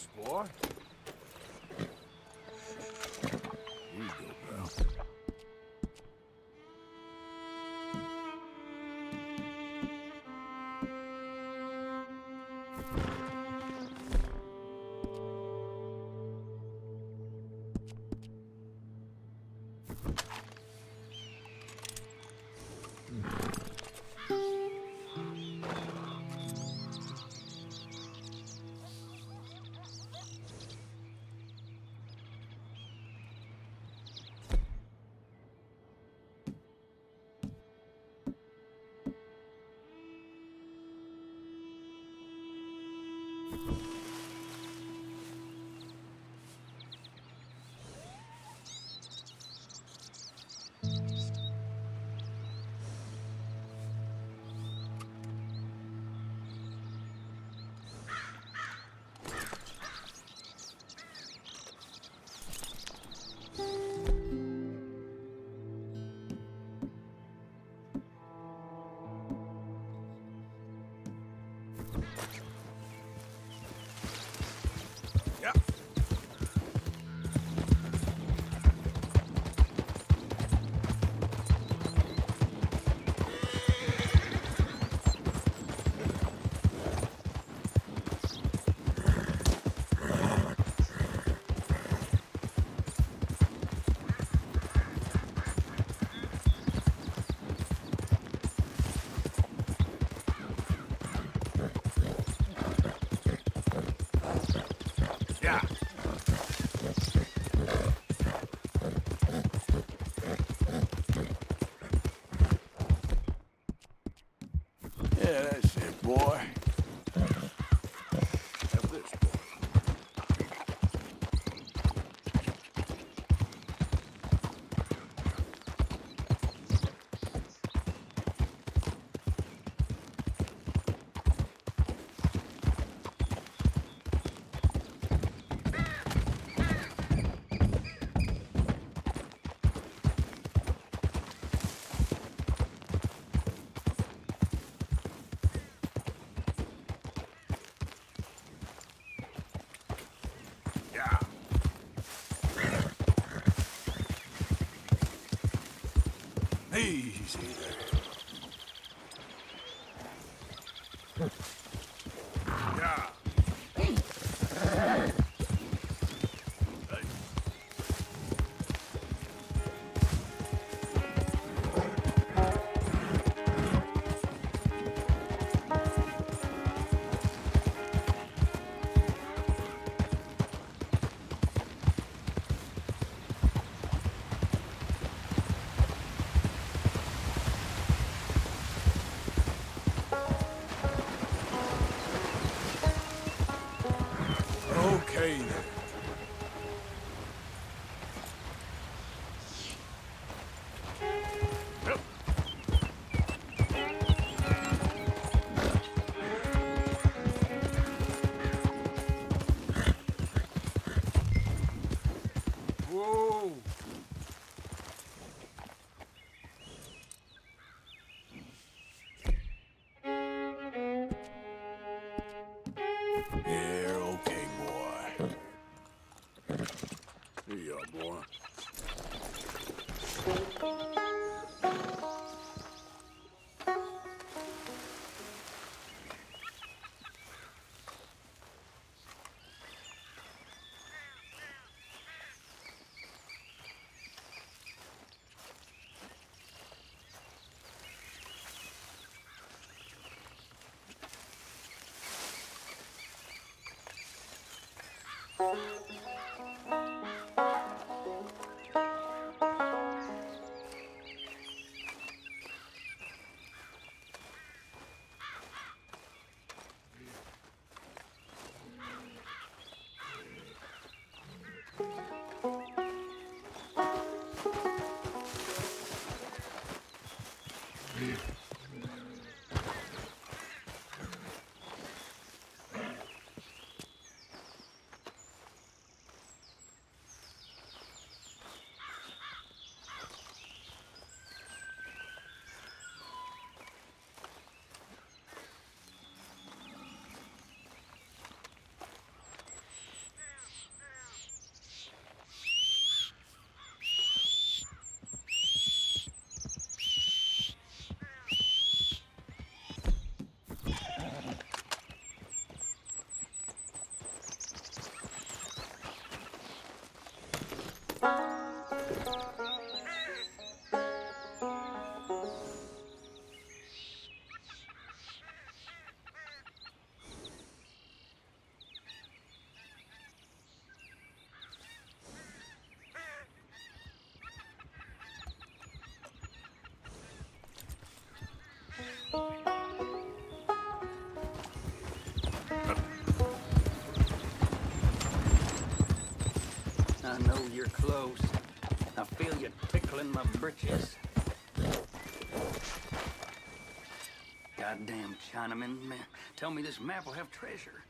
Nice, Easy more. Know you're close. I feel you tickling my britches. Goddamn Chinaman, man. Tell me this map will have treasure.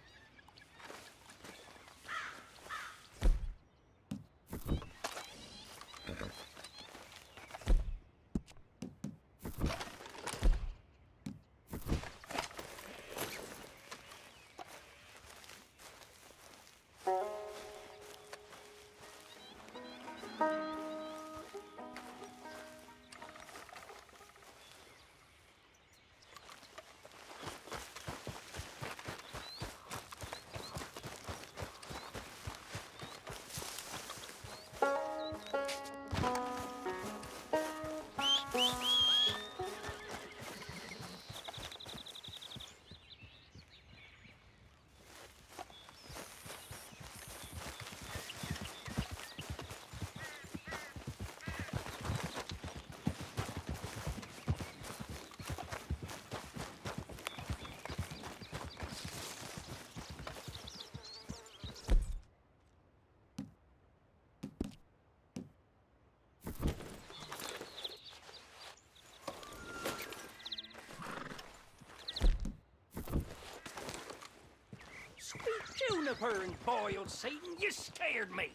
Sweet juniper and boiled Satan, you scared me.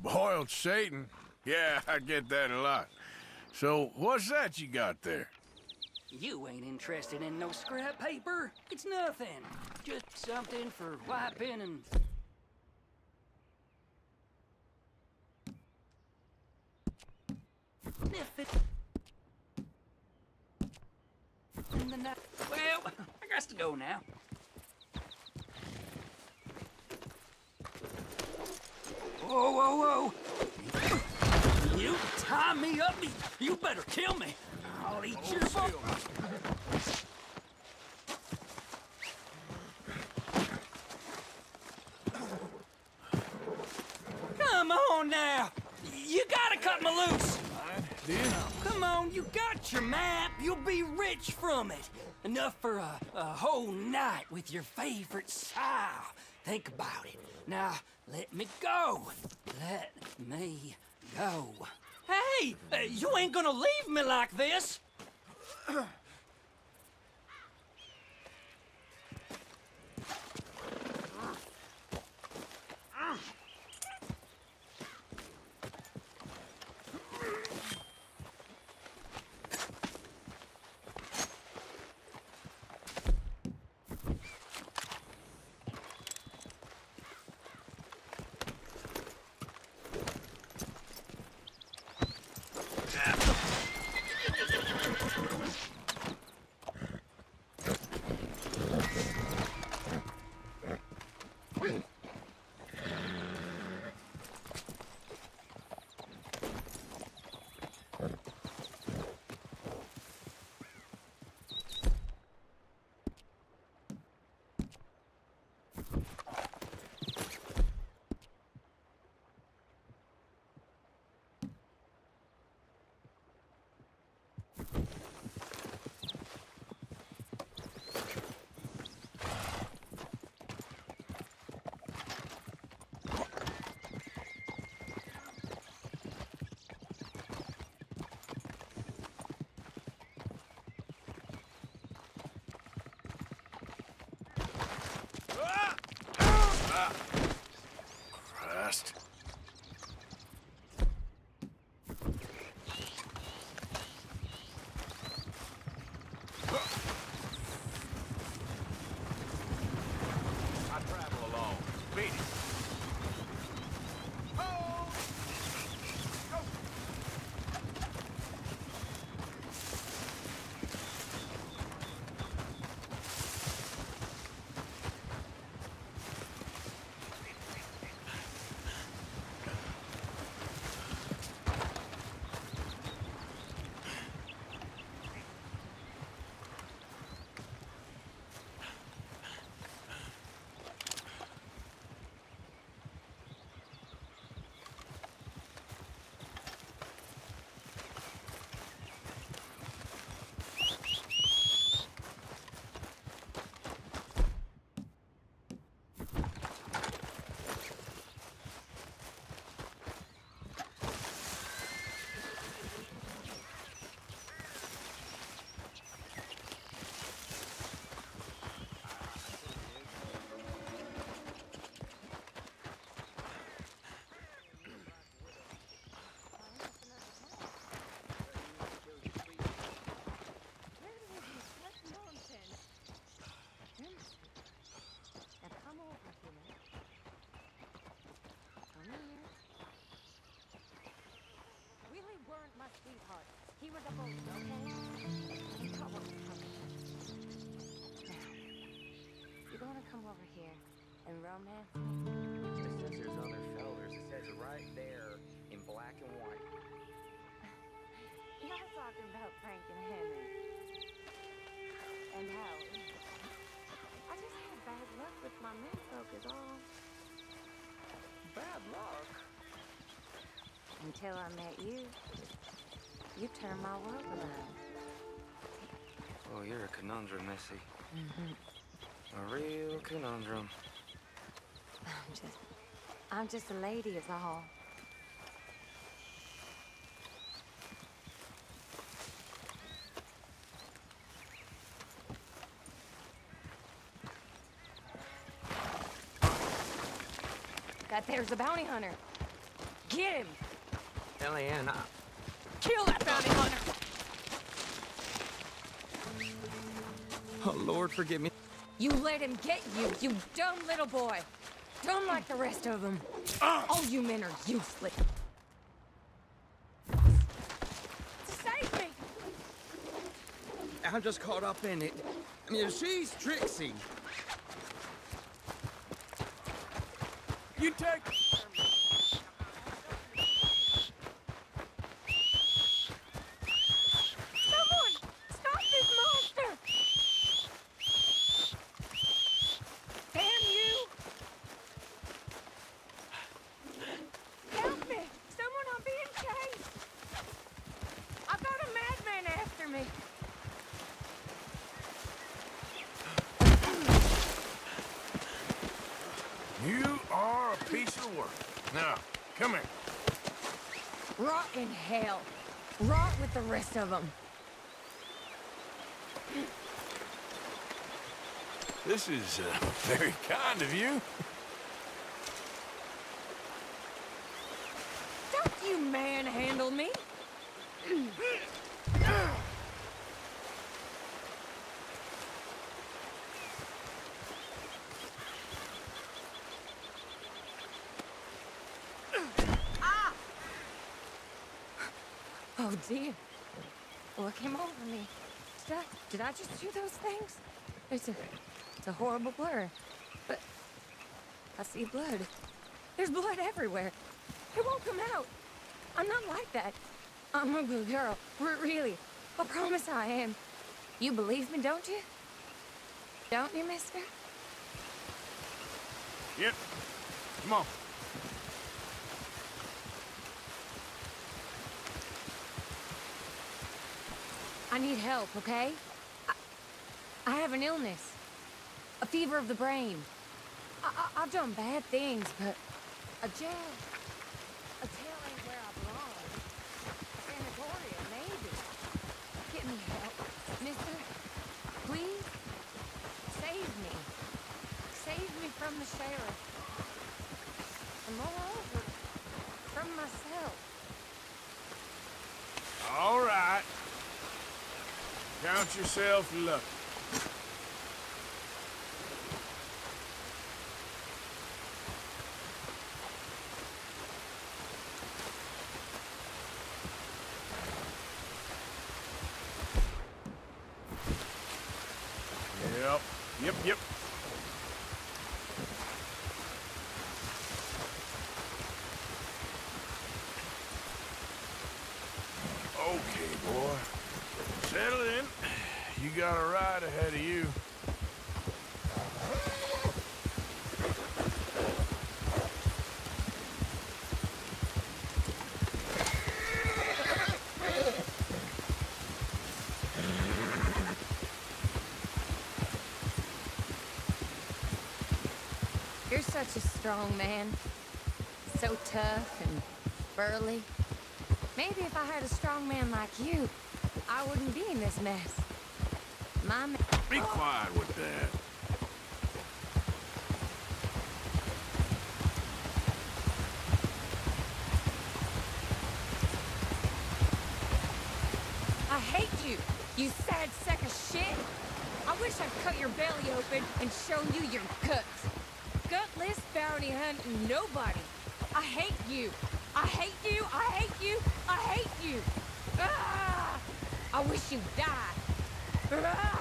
Boiled Satan? Yeah, I get that a lot. So, what's that you got there? You ain't interested in no scrap paper. It's nothing. Just something for wiping and... Sniff it. In the. Well, I got to go now. Whoa, whoa, whoa! You tie me up, you better kill me. I'll eat your butt. Come on now! You gotta cut me loose! Come on, you got your map. You'll be rich from it. Enough for a, a whole night with your favorite sow. Think about it. Now, let me go. Let me go. Hey, uh, you ain't gonna leave me like this. Christ. I travel along. Beat it. Troubles, okay? Any troubles, troubles. Now, you're gonna come over here and romance me? It says there's other shoulders. It says right there in black and white. You're talking about Frank and Henry. And Howie. I just had bad luck with my menfolk is all. Bad luck. Until I met you. You turned my world around. Oh, you're a conundrum, Missy. Mm-hmm. A real conundrum. I'm just, I'm just a lady is all. That there's a bounty hunter. Get him! Eliane, I... Kill that bounty hunter! Oh, Lord, forgive me. You let him get you, you dumb little boy. Dumb like the rest of them. Ah! All you men are useless. Save me! I'm just caught up in it. I mean, she's Trixie. You take. Someone! Stop this monster! Damn you! Help me! Someone, I'm being chased! I've got a madman after me! You are a piece of work. Now, come here. Rot in hell! Rot with the rest of them! This is uh, very kind of you. Don't you manhandle me! Oh dear. What came over me? Did I, did I just do those things? It's a, it's a horrible blur. But I see blood. There's blood everywhere. It won't come out. I'm not like that. I'm a good girl. R- really. I promise I am. You believe me, don't you? Don't you, mister? Yep. Come on. I need help, okay? I, I have an illness. A fever of the brain. I, I've done bad things, but a jail. A jail ain't where I belong. A sanatorium, maybe. Get me help, mister. Please? Save me. Save me from the sheriff. And moreover, from myself. All right. Count yourself lucky. Yep. Yep, yep. Okay, boy. You got a ride ahead of you. You're such a strong man. So tough and burly. Maybe if I had a strong man like you, I wouldn't be in this mess. Be quiet with that. I hate you, you sad sack of shit. I wish I'd cut your belly open and shown you your guts. Gutless bounty hunting nobody. I hate you. I hate you. I hate you. I hate you. Ah! I wish you'd die. Ah!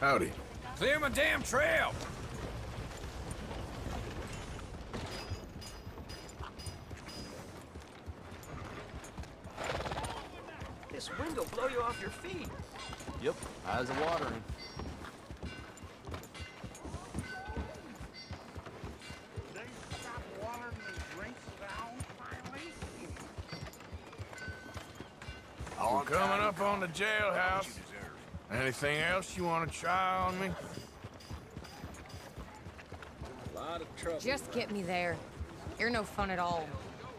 Howdy. Clear my damn trail! This wind will blow you off your feet. Yep, eyes are watering. They stop watering the drinks down finally? We're coming up on the jailhouse. Anything else you want to try on me? Just get me there. You're no fun at all.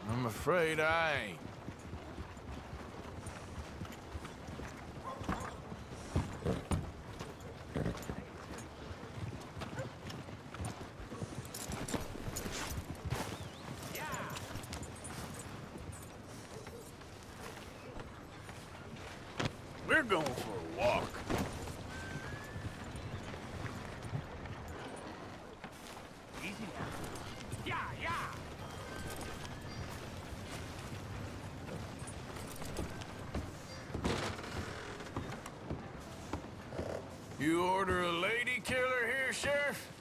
I'm afraid I ain't. We're going for a walk. Easy now. Yeah, yeah. You order a lady killer here, Sheriff?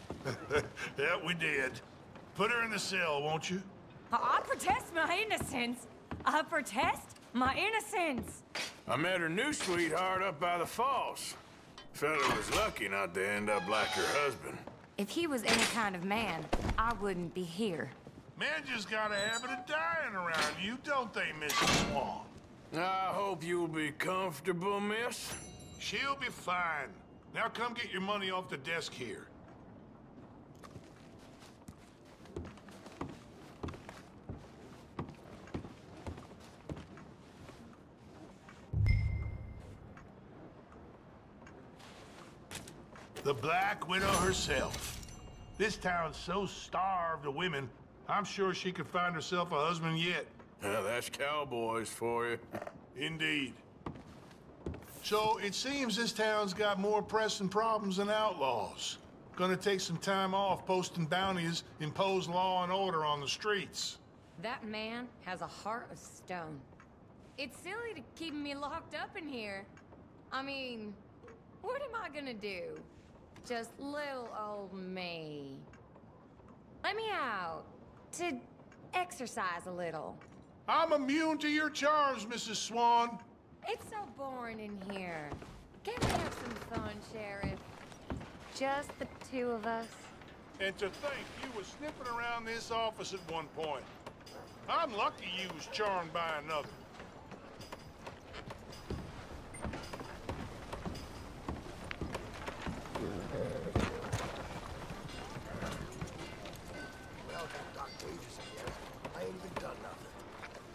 yeah, we did. Put her in the cell, won't you? I protest my innocence. I protest my innocence. I met her new sweetheart up by the falls. Fella was lucky not to end up like her husband. If he was any kind of man, I wouldn't be here. Men just got a habit of dying around you, don't they, Mrs. Swan? I hope you'll be comfortable, miss. She'll be fine. Now come get your money off the desk here. The Black Widow herself. This town's so starved of women, I'm sure she could find herself a husband yet. Now, that's cowboys for you. Indeed. So it seems this town's got more pressing problems than outlaws. Gonna take some time off posting bounties, impose law and order on the streets. That man has a heart of stone. It's silly to keep me locked up in here. I mean, what am I gonna do? Just little old me. Let me out to exercise a little. I'm immune to your charms, Mrs. Swan. It's so boring in here. Can we have some fun, Sheriff? Just the two of us. And to think you was sniffing around this office at one point. I'm lucky you was charmed by another.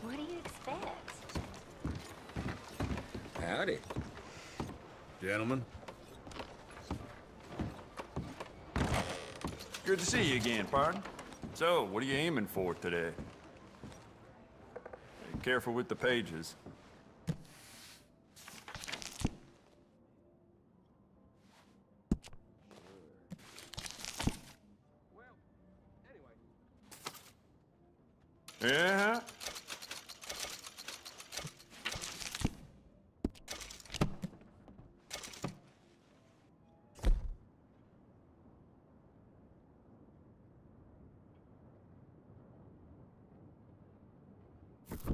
What do you expect? Howdy. Gentlemen. Good to see you again, pardon. So, what are you aiming for today? Be careful with the pages. Yeah?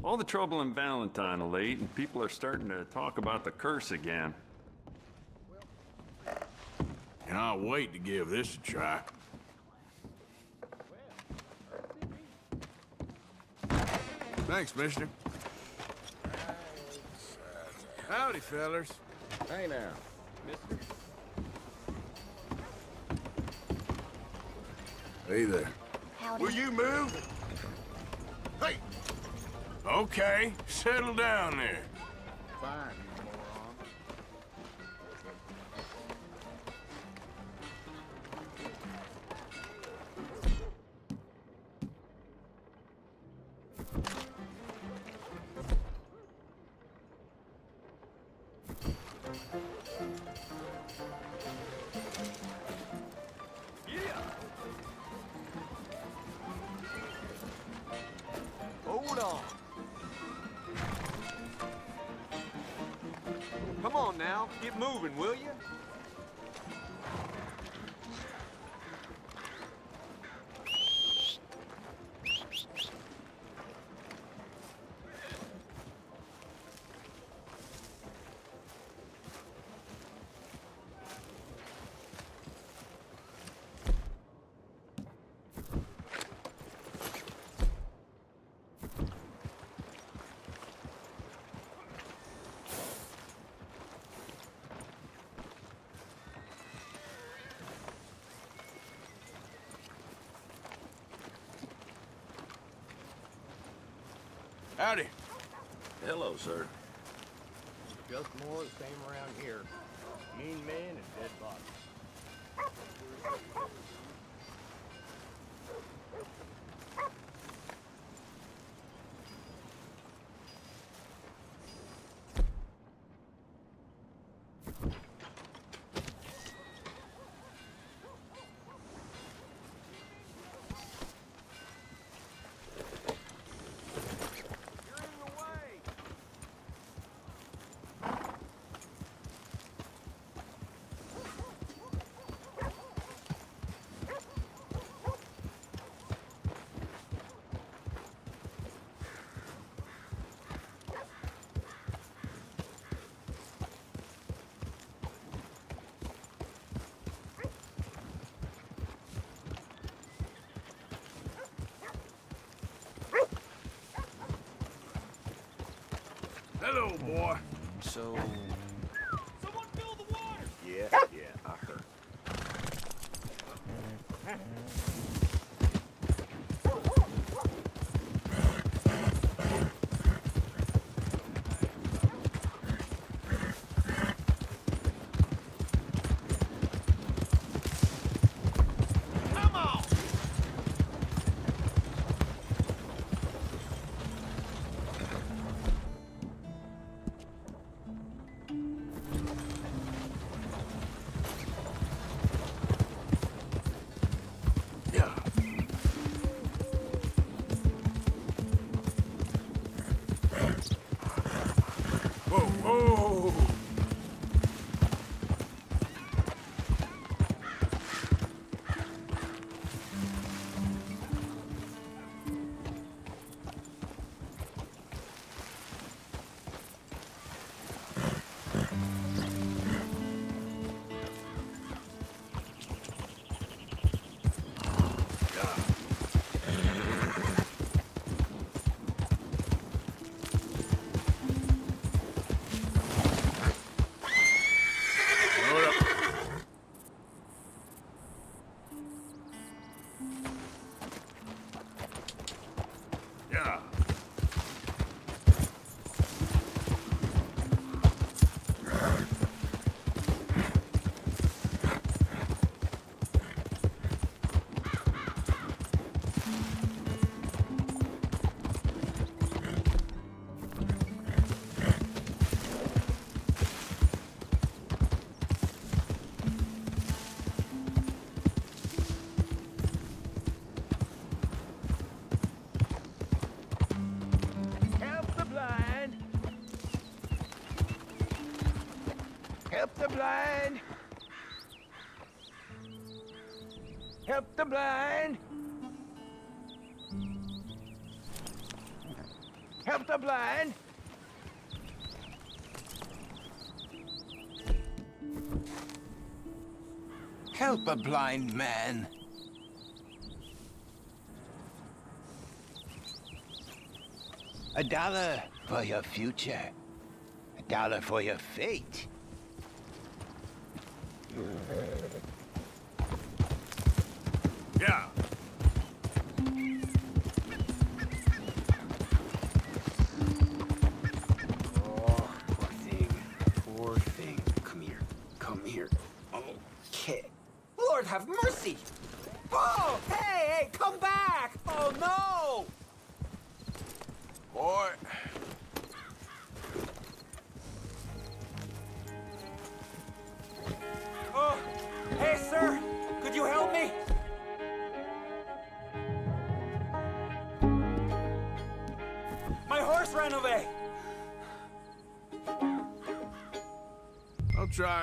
All the trouble in Valentine of late, and people are starting to talk about the curse again. And I'll wait to give this a try. Thanks, mister. Howdy, fellers. Hey now. Mister. Hey there. Will you move? Okay, settle down there. Fine, Howdy. Hello, sir. Just more of the same around here. Mean men and dead bodies. Hello, boy. So... Yeah, yeah, I heard. blind. Help the blind. Help the blind. Help a blind man. A dollar for your future. A dollar for your fate. Yeah.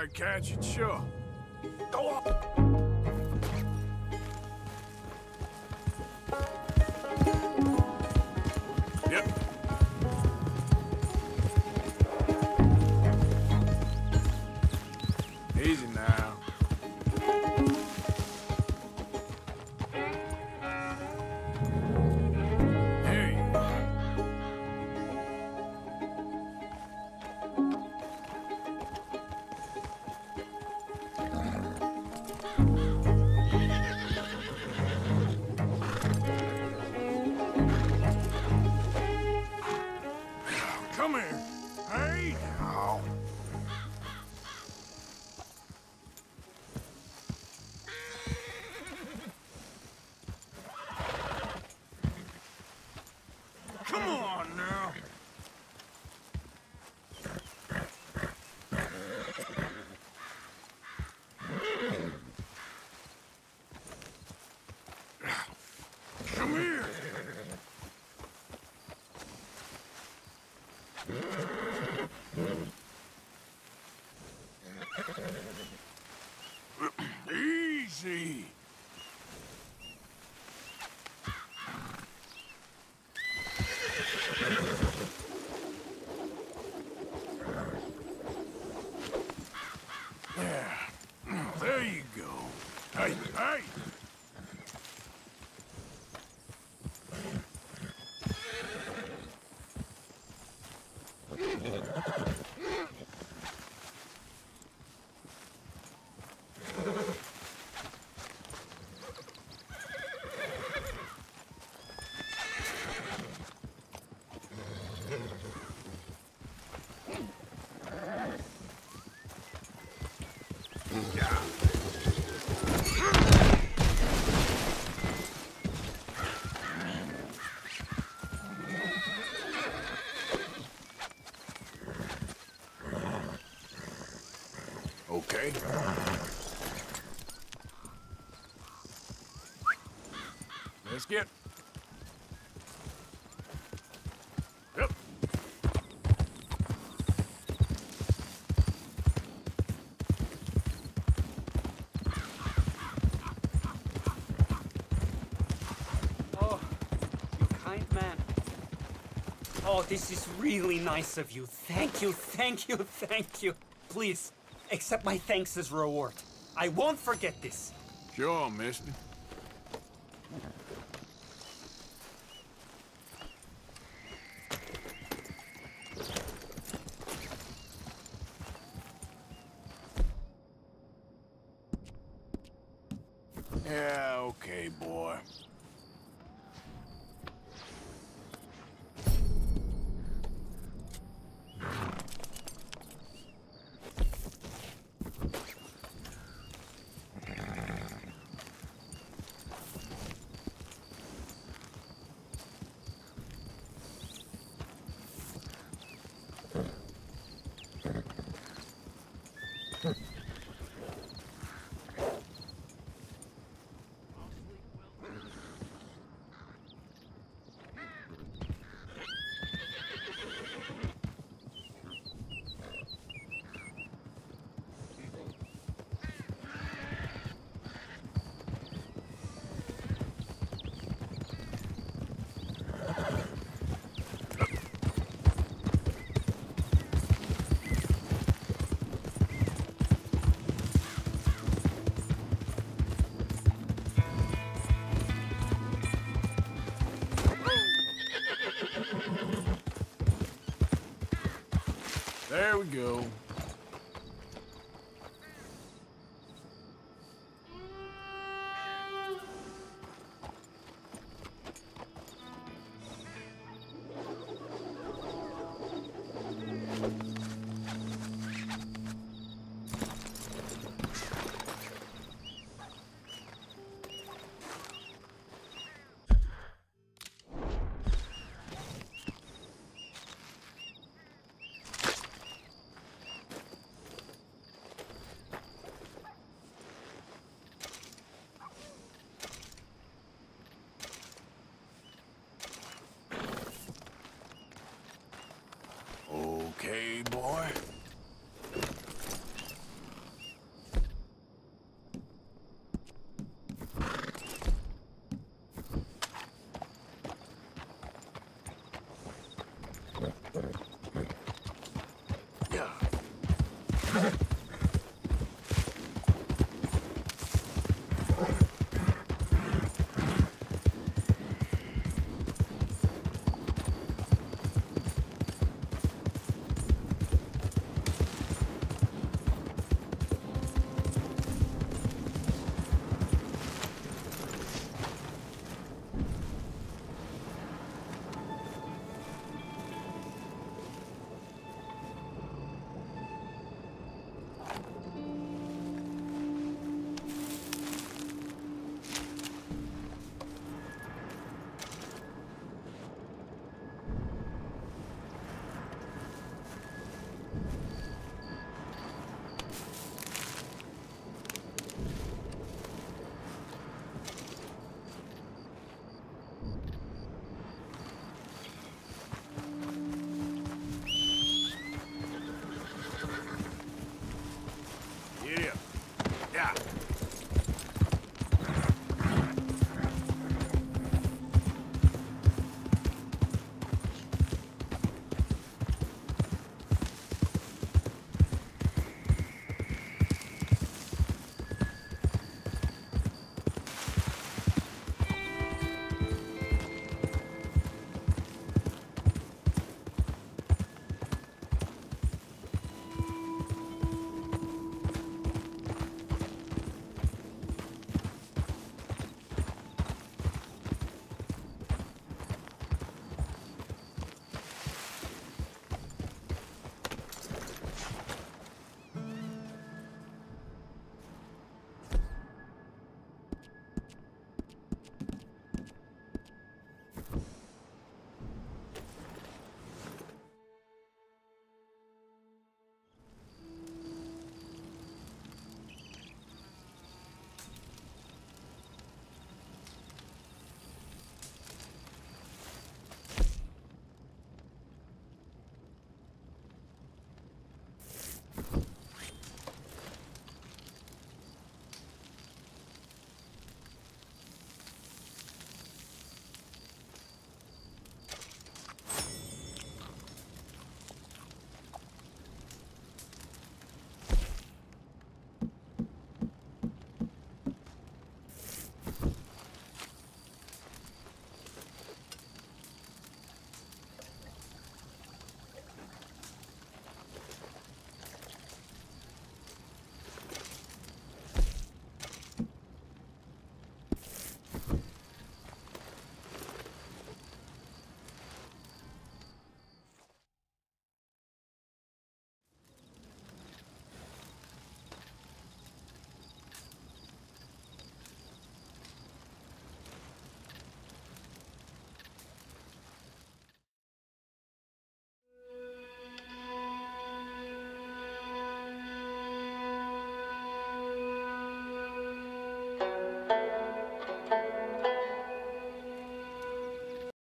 I'd catch it, sure. Come on! Okay. Let's. Oh, you kind man. Oh, this is really nice of you. Thank you, thank you, thank you. Please, accept my thanks as reward. I won't forget this. Sure, mister. Yeah, okay, boy. There go.